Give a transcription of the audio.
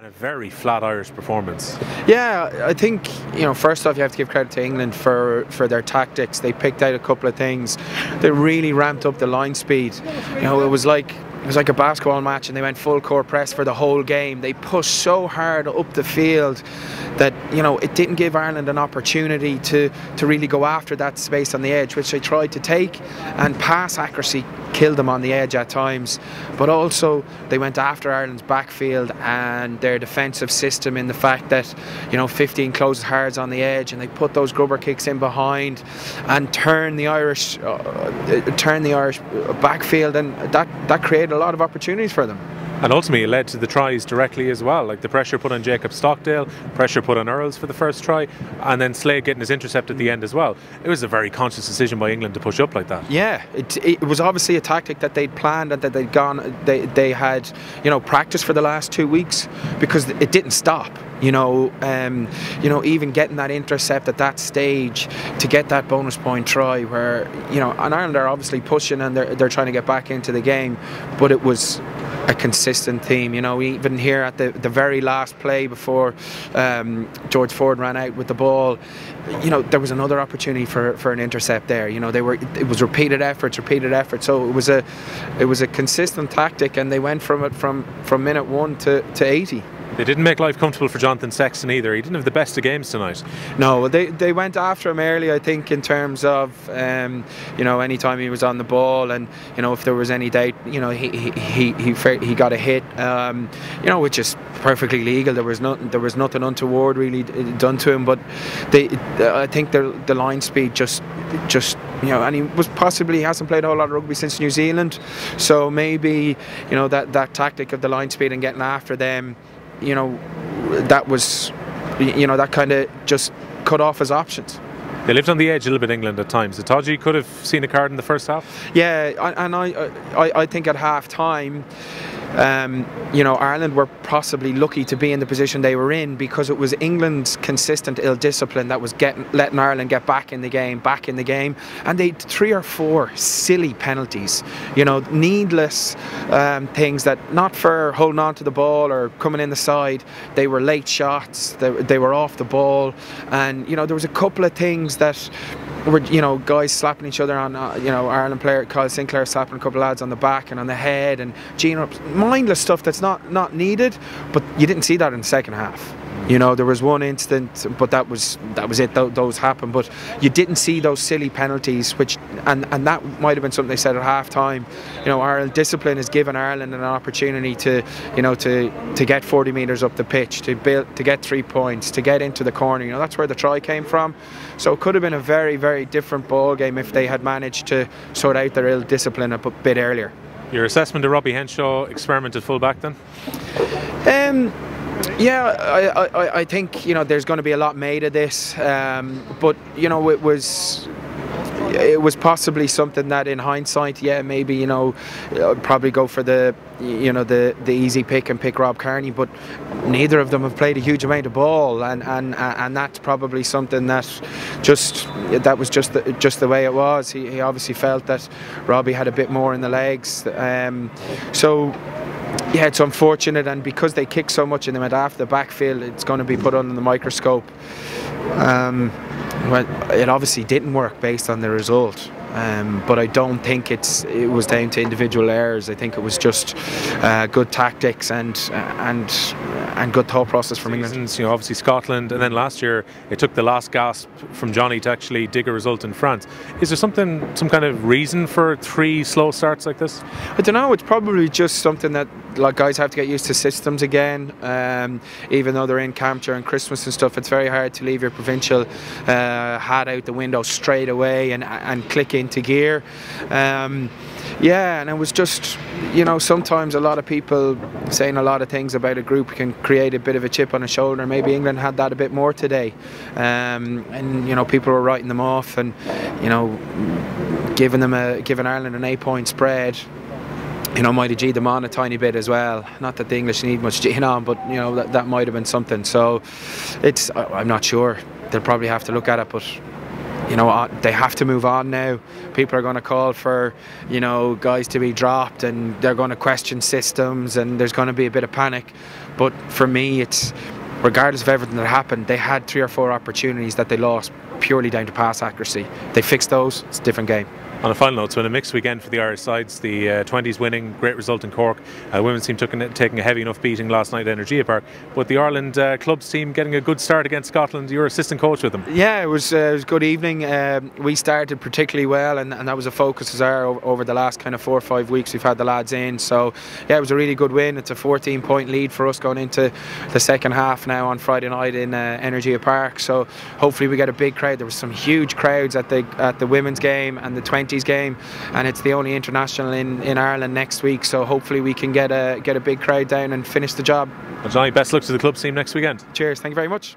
And a very flat Irish performance. Yeah, I think you know. First off, you have to give credit to England for for their tactics. They picked out a couple of things. They really ramped up the line speed. You know, it was like it was like a basketball match, and they went full court press for the whole game. They pushed so hard up the field that you know it didn't give Ireland an opportunity to to really go after that space on the edge, which they tried to take. And pass accuracy killed them on the edge at times. But also they went after Ireland's backfield and their defensive system in the fact that you know 15 closes hard on the edge and they put those grubber kicks in behind and turn the Irish uh, turn the Irish backfield and that that created a lot of opportunities for them. And ultimately, it led to the tries directly as well. Like the pressure put on Jacob Stockdale, pressure put on Earls for the first try, and then Slade getting his intercept at the end as well. It was a very conscious decision by England to push up like that. Yeah, it, it was obviously a tactic that they'd planned and that they'd gone, they, they had, you know, practiced for the last two weeks because it didn't stop. You know, um, you know, even getting that intercept at that stage to get that bonus point try, where you know, and Ireland are obviously pushing and they're they're trying to get back into the game, but it was a consistent theme. You know, even here at the, the very last play before um, George Ford ran out with the ball, you know, there was another opportunity for, for an intercept there. You know, they were it was repeated efforts, repeated efforts. So it was a it was a consistent tactic, and they went from it from from minute one to, to 80. They didn't make life comfortable for Jonathan Sexton either. He didn't have the best of games tonight. No, they, they went after him early, I think, in terms of, um, you know, anytime he was on the ball and, you know, if there was any doubt, you know, he he, he, he, got a hit, um, you know, which is perfectly legal. There was, nothing, there was nothing untoward really done to him, but they, I think the, the line speed just, just you know, and he was possibly he hasn't played a whole lot of rugby since New Zealand, so maybe you know that that tactic of the line speed and getting after them you know, that was, you know, that kind of just cut off his options. They lived on the edge a little bit, England at times. Itoje could have seen a card in the first half. Yeah, and I, uh, I, I think at half time, um, you know, Ireland were possibly lucky to be in the position they were in because it was England's consistent ill discipline that was getting letting Ireland get back in the game, back in the game, and they three or four silly penalties, you know, needless um, things that not for holding on to the ball or coming in the side. They were late shots. They, they were off the ball, and you know there was a couple of things that were you know guys slapping each other on uh, you know Ireland player Kyle Sinckler slapping a couple of lads on the back and on the head and Gino mindless stuff that's not not needed but you didn't see that in the second half you know, there was one incident, but that was that was it. Th- those happened, but you didn't see those silly penalties, which and and that might have been something they said at half time. You know, Ireland discipline has given Ireland an opportunity to, you know, to to get 40 metres up the pitch, to build, to get three points, to get into the corner. You know, that's where the try came from. So it could have been a very very different ball game if they had managed to sort out their ill discipline a bit earlier. Your assessment of Robbie Henshaw experimented fullback then? Um, yeah, I, I, I think you know there's going to be a lot made of this, um, but you know it was it was possibly something that in hindsight, yeah, maybe you know, probably go for the you know the the easy pick and pick Rob Kearney, but neither of them have played a huge amount of ball, and and and that's probably something that just that was just the, just the way it was. He, he obviously felt that Robbie had a bit more in the legs, um, so yeah, it's unfortunate, and because they kick so much in the mid after the backfield, it's going to be put under the microscope. Um, well, it obviously didn't work based on the result. Um, but I don't think it's it was down to individual errors. I think it was just uh, good tactics and uh, and and good thought process from England. You know, obviously Scotland, and then last year it took the last gasp from Johnny to actually dig a result in France. Is there something, some kind of reason for three slow starts like this? I don't know. It's probably just something that like guys have to get used to systems again. Um, even though they're in camp during Christmas and stuff, it's very hard to leave your provincial uh, hat out the window straight away and and click into gear. Um, yeah, and it was just, you know, sometimes a lot of people saying a lot of things about a group can create a bit of a chip on the shoulder. Maybe England had that a bit more today, um, and you know, people were writing them off and, you know, giving them a giving Ireland an eight-point spread you know, might have G them on a tiny bit as well. Not that the English need much G on, but you know that, that might have been something. So it's I'm not sure. They'll probably have to look at it, but you know uh, they have to move on now. People are going to call for you know guys to be dropped, and they're going to question systems, and there's going to be a bit of panic. But for me, it's regardless of everything that happened, they had three or four opportunities that they lost purely down to pass accuracy. They fixed those, it's a different game. On a final note, so in a mixed weekend for the Irish sides, the uh, 20s winning, great result in Cork. Uh, women's team took, taking a heavy enough beating last night at Energia Park. But the Ireland uh, clubs team getting a good start against Scotland. You're assistant coach with them. Yeah, it was, uh, it was good evening. Um, we started particularly well, and, and, that was a focus as our over the last kind of four or five weeks. We've had the lads in, so yeah, it was a really good win. It's a 14 point lead for us going into the second half now on Friday night in uh, Energia Park. So hopefully we get a big crowd. There was some huge crowds at the at the women's game and the 20s game and it's the only international in, in Ireland next week. So hopefully we can get a get a big crowd down and finish the job. Well, Johnny, best luck to the club team next weekend. Cheers. Thank you very much.